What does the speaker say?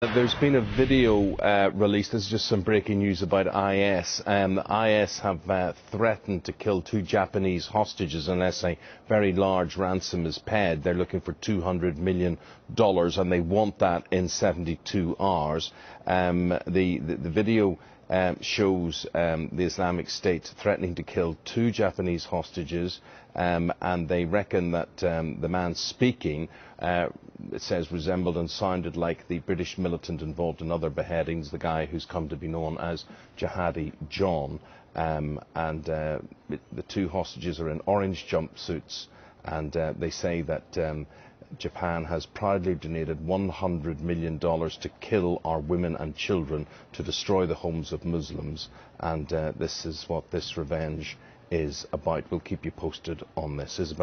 There's been a video uh, released. This is just some breaking news about IS. Um, IS have uh, threatened to kill two Japanese hostages unless a very large ransom is paid. They're looking for $200 million and they want that in 72 hours. Um, the, the, the, video um, shows um, the Islamic State threatening to kill two Japanese hostages um, and they reckon that um, the man speaking uh, it says resembled and sounded like the British militant involved in other beheadings, the guy who's come to be known as Jihadi John. Um, and uh, the two hostages are in orange jumpsuits, and uh, they say that um, Japan has proudly donated $100 million to kill our women and children, to destroy the homes of Muslims, and uh, this is what this revenge is about. We'll keep you posted on this. Isabel